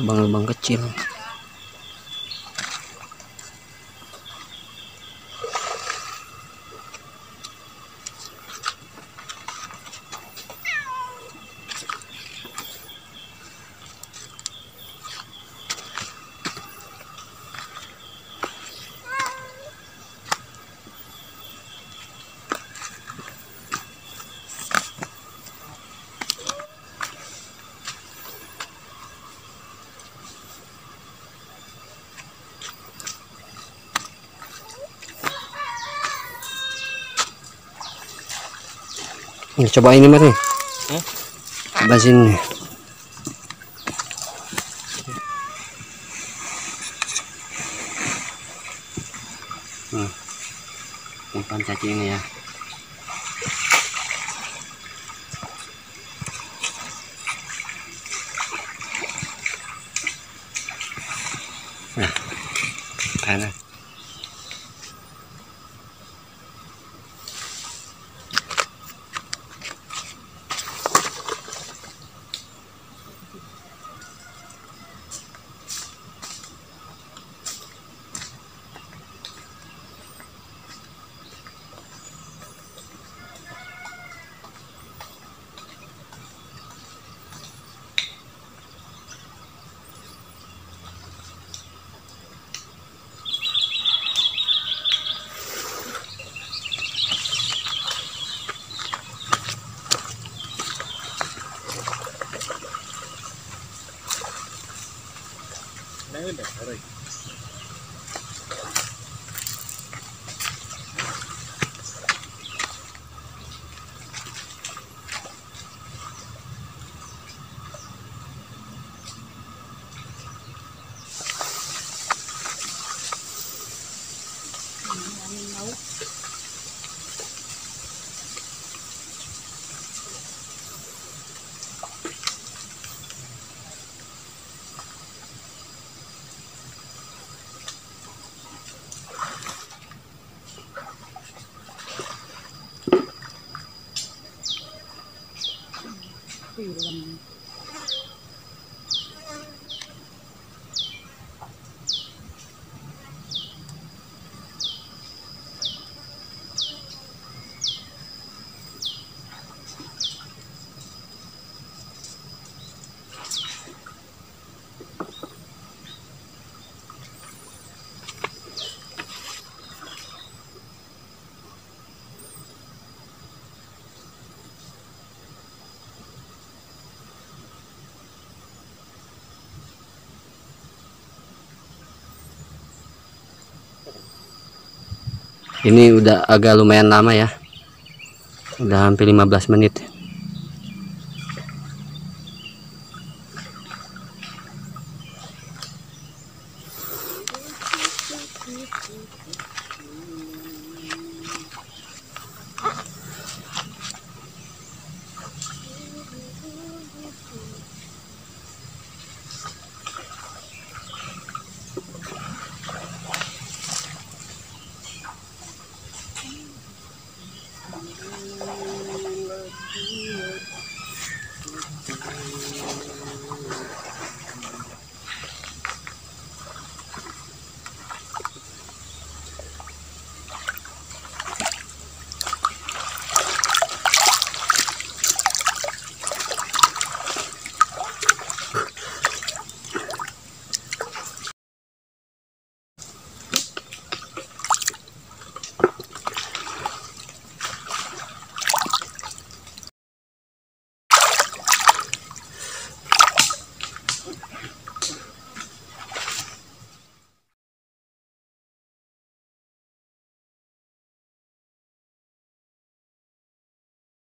lubang-lubang kecil Ini coba ini mas nih. Hmm? Coba sini. Hmm. Umpan cacing ini ya. Nah, panas. Hey, look, all right. 有的呢。Ini udah agak lumayan lama ya. Udah hampir 15 menit.